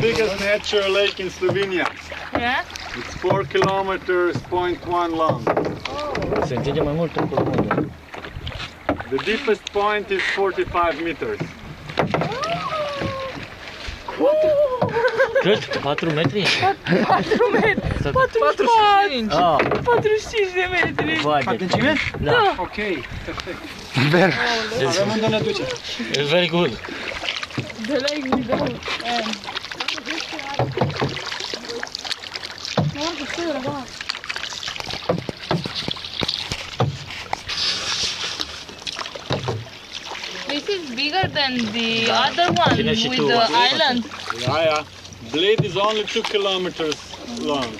Biggest natural lake in Slovenia. Yeah? It's 4 kilometers, 0.1 long. Se înțelege mai mult în modul. The deepest point is 45 meters. Cât? 4 metri? 4 metri. Sau- 45. Ah, 45 de metri. vai de Da. Ok, perfect. It's, Avem unde ne duce. it's very good. The lake we go. And... This is bigger than the other one with the island. Yeah, yeah. Bled is only 2 kilometers long.